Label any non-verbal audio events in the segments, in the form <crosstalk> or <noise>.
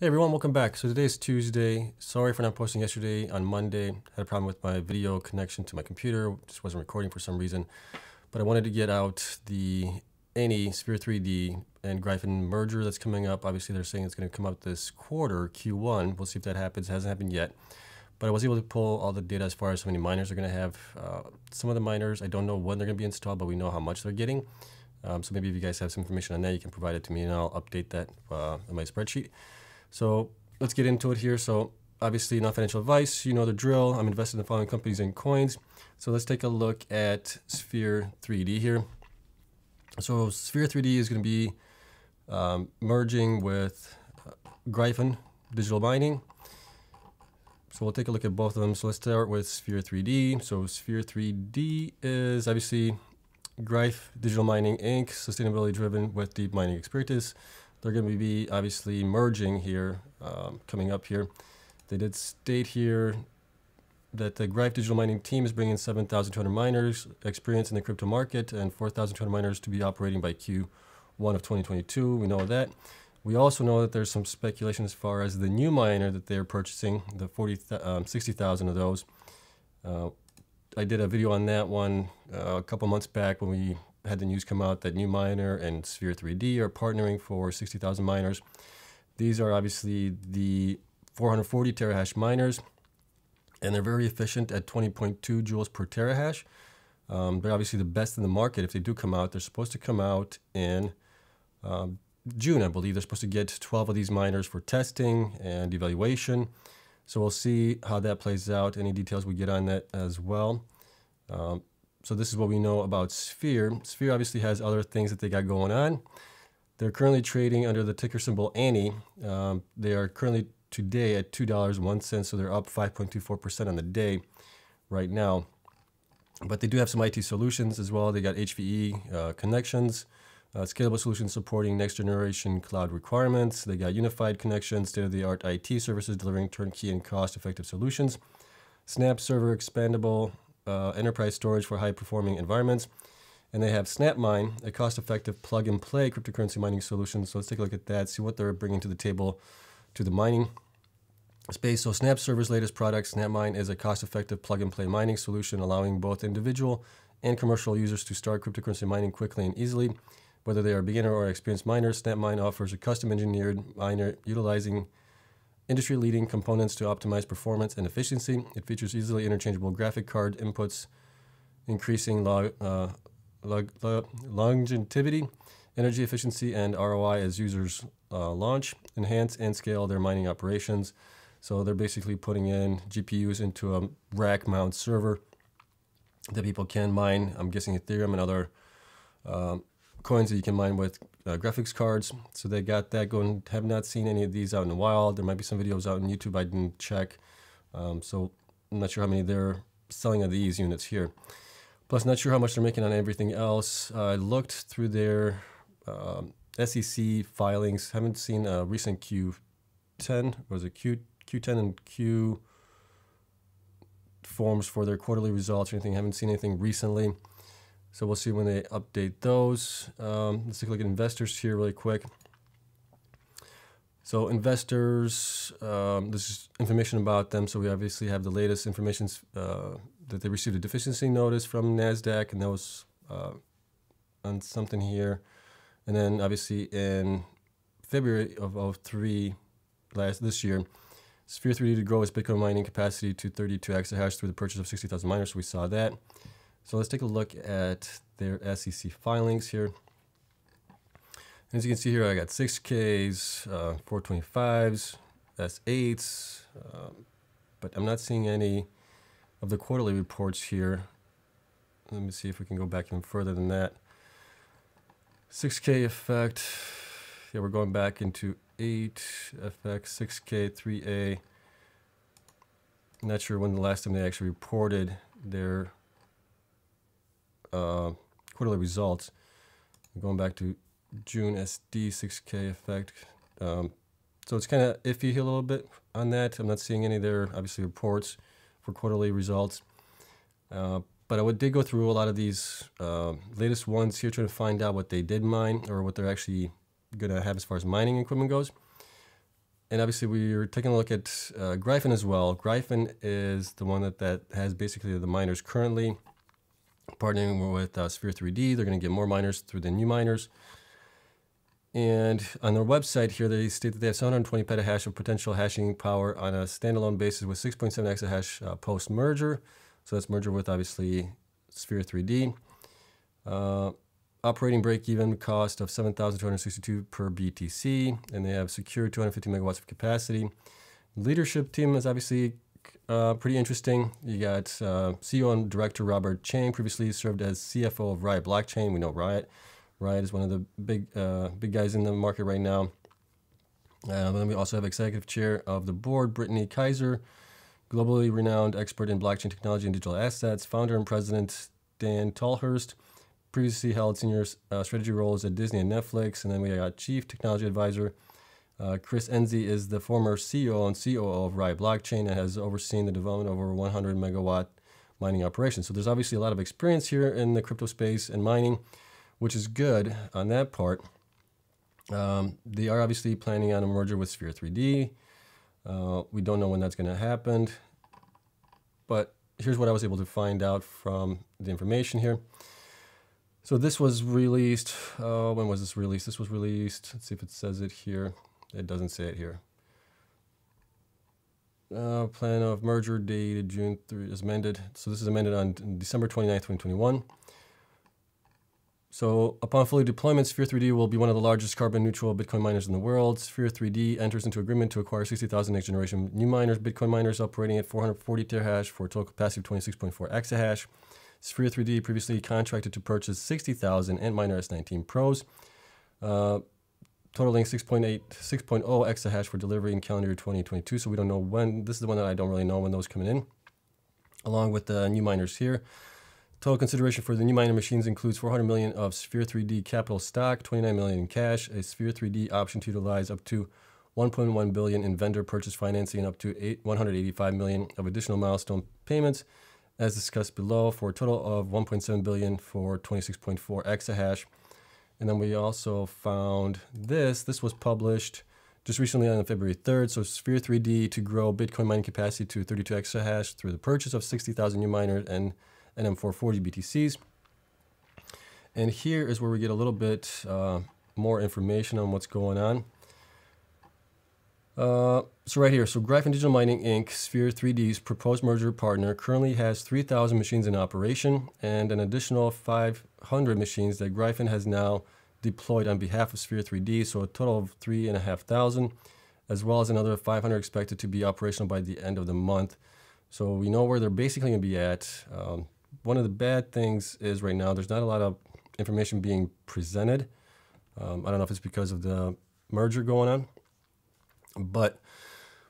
Hey everyone, welcome back. So today is Tuesday. Sorry for not posting yesterday on Monday. Had a problem with my video connection to my computer. Just wasn't recording for some reason. But I wanted to get out the any Sphere 3D and Gryphon merger that's coming up. Obviously they're saying it's going to come out this quarter, Q1. We'll see if that happens. It hasn't happened yet. But I was able to pull all the data as far as how many miners are going to have. Uh, some of the miners, I don't know when they're going to be installed, but we know how much they're getting. Um, so maybe if you guys have some information on that, you can provide it to me and I'll update that uh, in my spreadsheet. So let's get into it here. So obviously not financial advice, you know the drill. I'm invested in the following companies and coins. So let's take a look at Sphere 3D here. So Sphere 3D is going to be um, merging with uh, Gryphon Digital Mining. So we'll take a look at both of them. So let's start with Sphere 3D. So Sphere 3D is obviously Gryph Digital Mining Inc., sustainability driven with deep mining experience. They're going to be obviously merging here, um, coming up here. They did state here that the Gryph Digital Mining team is bringing 7,200 miners experience in the crypto market and 4,200 miners to be operating by Q1 of 2022. We know that. We also know that there's some speculation as far as the new miner that they're purchasing, the 40, um, 60,000 of those. Uh, I did a video on that one uh, a couple months back when we had the news come out that NuMiner and Sphere 3D are partnering for 60,000 miners. These are obviously the 440 terahash miners, and they're very efficient at 20.2 joules per terahash. Um, they're obviously the best in the market. If they do come out, they're supposed to come out in um, June, I believe. They're supposed to get 12 of these miners for testing and evaluation. So we'll see how that plays out. Any details we get on that as well. Um, so this is what we know about Sphere. Sphere obviously has other things that they got going on. They're currently trading under the ticker symbol ANY. Um, they are currently today at $2.01, so they're up 5.24% on the day right now. But they do have some IT solutions as well. They got HVE uh, connections, uh, scalable solutions supporting next generation cloud requirements. They got unified connections, state of the art IT services delivering turnkey and cost effective solutions. Snap server expandable uh, enterprise storage for high performing environments. And they have SnapMine, a cost effective plug and play cryptocurrency mining solution. So let's take a look at that, see what they're bringing to the table to the mining space. So Snap Server's latest product, SnapMine, is a cost effective plug and play mining solution allowing both individual and commercial users to start cryptocurrency mining quickly and easily. Whether they are beginner or experienced miners, SnapMine offers a custom engineered miner utilizing industry-leading components to optimize performance and efficiency. It features easily interchangeable graphic card inputs, increasing log, uh, log, log, longevity, energy efficiency, and ROI as users uh, launch, enhance, and scale their mining operations. So they're basically putting in GPUs into a rack mount server that people can mine. I'm guessing Ethereum and other um, coins that you can mine with uh, graphics cards. So they got that going. Have not seen any of these out in the wild. There might be some videos out on YouTube I didn't check. Um, so I'm not sure how many they're selling of these units here. Plus, not sure how much they're making on everything else. Uh, I looked through their um, SEC filings. Haven't seen a recent Q10. Was it Q Q10 and Q forms for their quarterly results or anything? Haven't seen anything recently. So we'll see when they update those. Um, let's take a look at investors here really quick. So investors, um, this is information about them. So we obviously have the latest information uh, that they received a deficiency notice from NASDAQ and that was uh, on something here. And then obviously in February of 03 last this year, Sphere 3D to grow its Bitcoin mining capacity to 32 exahash through the purchase of 60,000 miners. So we saw that. So let's take a look at their SEC filings here. As you can see here, I got 6Ks, uh, 425s, S8s, um, but I'm not seeing any of the quarterly reports here. Let me see if we can go back even further than that. 6K effect, yeah, we're going back into 8 FX, 6K, 3A. Not sure when the last time they actually reported their uh, quarterly results. Going back to June SD 6K effect. Um, so it's kind of iffy a little bit on that. I'm not seeing any of their obviously reports for quarterly results. Uh, but I did go through a lot of these uh, latest ones here trying to find out what they did mine or what they're actually going to have as far as mining equipment goes. and obviously we are taking a look at uh, Gryphon as well. Gryphon is the one that, that has basically the miners currently partnering with uh, Sphere 3D. They're going to get more miners through the new miners. And on their website here, they state that they have 720 petahash of potential hashing power on a standalone basis with 6.7 exahash uh, post merger. So that's merger with obviously Sphere 3D. Uh, operating break-even cost of 7,262 per BTC, and they have secured 250 megawatts of capacity. Leadership team is obviously uh, pretty interesting. You got uh, CEO and director Robert Chang, previously served as CFO of Riot Blockchain. We know Riot. Riot is one of the big uh, big guys in the market right now. Uh, then we also have executive chair of the board, Brittany Kaiser, globally renowned expert in blockchain technology and digital assets, founder and president Dan Tolhurst, previously held senior uh, strategy roles at Disney and Netflix. And then we got chief technology advisor. Uh, Chris Ensey is the former CEO and COO of Riot Blockchain and has overseen the development of over 100 megawatt mining operations. So there's obviously a lot of experience here in the crypto space and mining, which is good on that part. Um, they are obviously planning on a merger with Sphere 3D. Uh, we don't know when that's going to happen, but here's what I was able to find out from the information here. So this was released, uh, when was this released? This was released, let's see if it says it here. It doesn't say it here. Uh, plan of merger dated June 3 is amended. So this is amended on December 29, 2021. So upon fully deployment, Sphere 3D will be one of the largest carbon neutral Bitcoin miners in the world. Sphere 3D enters into agreement to acquire 60,000 next generation NuMiners, Bitcoin miners operating at 440 terahash for a total capacity of 26.4 exahash. Sphere 3D previously contracted to purchase 60,000 Antminer S19 Pros, uh, totaling 6.8, 6.0 exahash for delivery in calendar 2022. So we don't know when. This is the one that I don't really know when those coming in, along with the new miners here. Total consideration for the NuMiner machines includes 400 million of Sphere 3D capital stock, 29 million in cash, a Sphere 3D option to utilize up to 1.1 billion in vendor purchase financing, and up to 8, 185 million of additional milestone payments as discussed below, for a total of 1.7 billion for 26.4 exahash. And then we also found this. This was published just recently on February 3rd. So Sphere 3D to grow Bitcoin mining capacity to 32 exahash through the purchase of 60,000 NuMiners and NM440 BTCs. And here is where we get a little bit uh, more information on what's going on. Uh, so right here, so Gryphon Digital Mining Inc., Sphere 3D's proposed merger partner, currently has 3,000 machines in operation and an additional 500 machines that Gryphon has now deployed on behalf of Sphere 3D, so a total of 3,500, as well as another 500 expected to be operational by the end of the month. So we know where they're basically going to be at. Um, one of the bad things is right now there's not a lot of information being presented. Um, I don't know if it's because of the merger going on but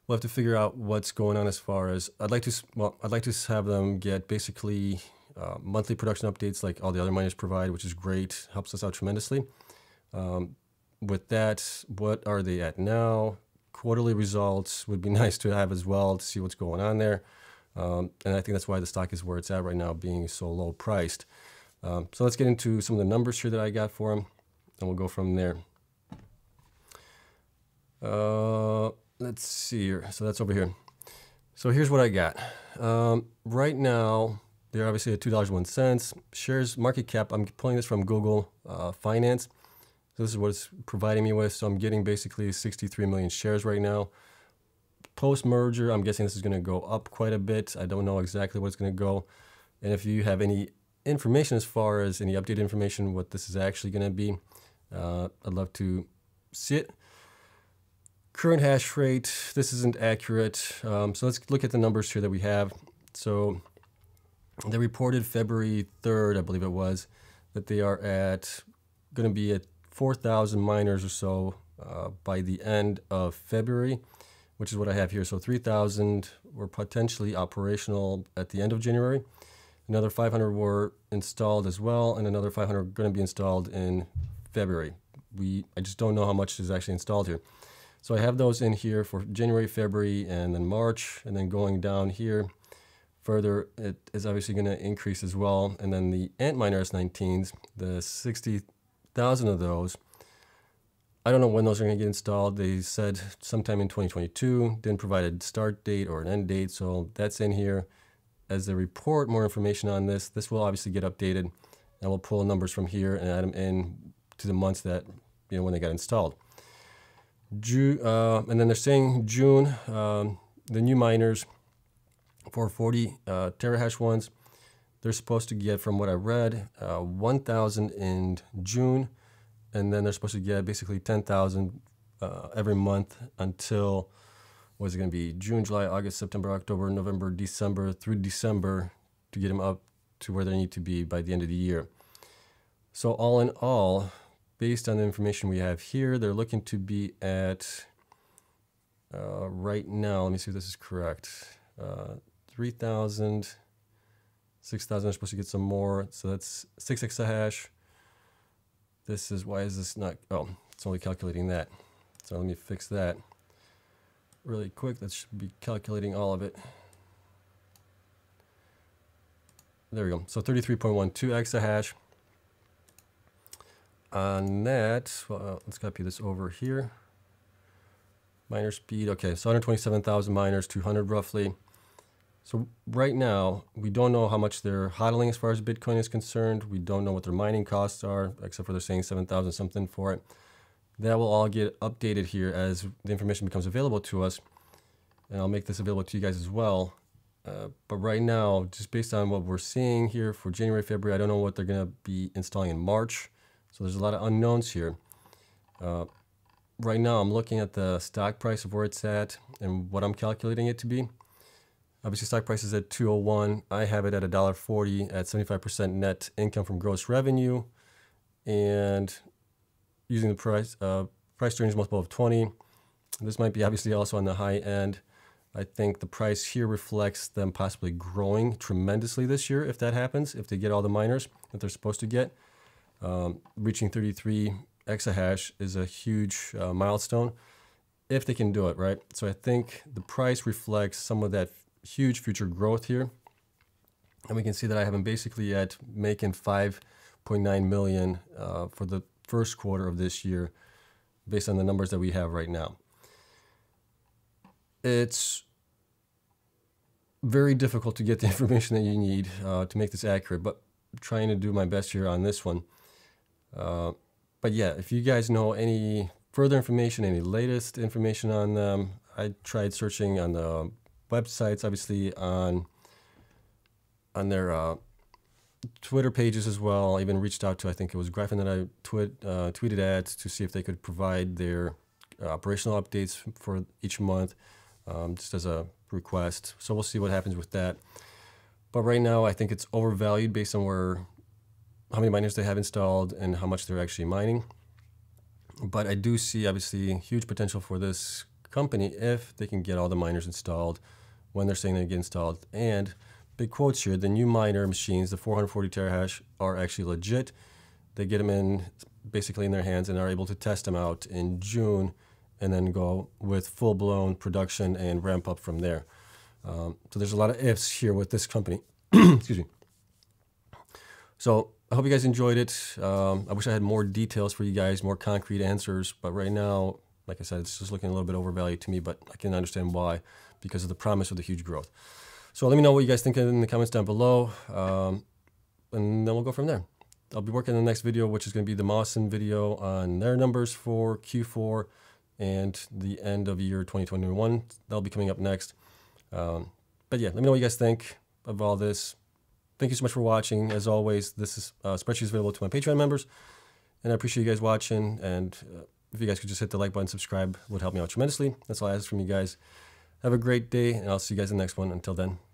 we'll have to figure out what's going on as far as I'd like to. Well, I'd like to have them get basically uh, monthly production updates like all the other miners provide, which is great, helps us out tremendously. Um, with that, what are they at now? Quarterly results would be <laughs> nice to have as well to see what's going on there. Um, and I think that's why the stock is where it's at right now, being so low priced. Um, so let's get into some of the numbers here that I got for them, and we'll go from there. Uh, let's see here. So that's over here. So here's what I got. Um, right now, they're obviously at two dollars one cents. Shares market cap. I'm pulling this from Google uh, Finance. So this is what it's providing me with. So I'm getting basically 63 million shares right now. Post merger, I'm guessing this is going to go up quite a bit. I don't know exactly what it's going to go. And if you have any information as far as any updated information, what this is actually going to be, uh, I'd love to see it. Current hash rate, this isn't accurate. Um, so let's look at the numbers here that we have. So they reported February 3rd, I believe it was, that they are at going to be at 4,000 miners or so uh, by the end of February, which is what I have here. So 3,000 were potentially operational at the end of January. Another 500 were installed as well, and another 500 are going to be installed in February. We I just don't know how much is actually installed here. So I have those in here for January, February, and then March, and then going down here further, it is obviously going to increase as well. And then the Antminer S19s, the 60,000 of those I don't know when those are going to get installed. They said sometime in 2022. Didn't provide a start date or an end date, so that's in here. As they report more information on this, this will obviously get updated, and we'll pull numbers from here and add them in to the months that you know when they got installed. June, uh, and then they're saying June, um, the new miners for 40 uh, terahash ones, they're supposed to get, from what I read, uh, 1,000 in June, and then they're supposed to get basically 10,000 uh, every month until what is it going to be June, July, August, September, October, November, December through December to get them up to where they need to be by the end of the year. So all in all, based on the information we have here, they're looking to be at uh, right now. Let me see if this is correct. Uh, 3,000, 6,000. I'm supposed to get some more. So that's six exahash. This is why is this not? Oh, it's only calculating that. So let me fix that really quick. That should be calculating all of it. There we go. So 33.12 exahash. On that, well, let's copy this over here. Miner speed, okay, so 127,000 miners, 200 roughly. So right now, we don't know how much they're hodling as far as Bitcoin is concerned. We don't know what their mining costs are, except for they're saying 7,000 something for it. That will all get updated here as the information becomes available to us. And I'll make this available to you guys as well. Uh, but right now, just based on what we're seeing here for January, February, I don't know what they're going to be installing in March. So there's a lot of unknowns here. Uh, right now, I'm looking at the stock price of where it's at and what I'm calculating it to be. Obviously, stock price is at 201. I have it at $1.40 at 75% net income from gross revenue. And using the price uh, price earnings multiple of 20. This might be obviously also on the high end. I think the price here reflects them possibly growing tremendously this year if that happens, if they get all the miners that they're supposed to get. Um, reaching 33 exahash is a huge uh, milestone if they can do it, right? So I think the price reflects some of that huge future growth here. And we can see that I have them basically at making 5.9 million uh, for the first quarter of this year based on the numbers that we have right now. It's very difficult to get the <laughs> information that you need uh, to make this accurate, but trying to do my best here on this one. Uh, but yeah, if you guys know any further information, any latest information on them, I tried searching on the websites, obviously on on their uh, Twitter pages as well. I even reached out to, I think it was Gryphon that I tweet, uh, tweeted at to see if they could provide their uh, operational updates for each month, um, just as a request. So we'll see what happens with that. But right now, I think it's overvalued based on where how many miners they have installed and how much they're actually mining. But I do see obviously huge potential for this company if they can get all the miners installed when they're saying they get installed and big quotes here, the NuMiner machines, the 440 terahash, are actually legit. They get them in basically in their hands and are able to test them out in June and then go with full blown production and ramp up from there. Um, so there's a lot of ifs here with this company. <coughs> Excuse me. So I hope you guys enjoyed it. Um, I wish I had more details for you guys, more concrete answers, but right now, like I said, it's just looking a little bit overvalued to me, but I can understand why because of the promise of the huge growth. So let me know what you guys think in the comments down below, um, and then we'll go from there. I'll be working on the next video, which is going to be the Mawson video on their numbers for Q4 and the end of year 2021. That'll be coming up next. Um, but yeah, let me know what you guys think of all this. Thank you so much for watching. As always, this is uh, spreadsheet is available to my Patreon members, and I appreciate you guys watching. And uh, if you guys could just hit the like button, subscribe, would help me out tremendously. That's all I ask from you guys. Have a great day, and I'll see you guys in the next one. Until then.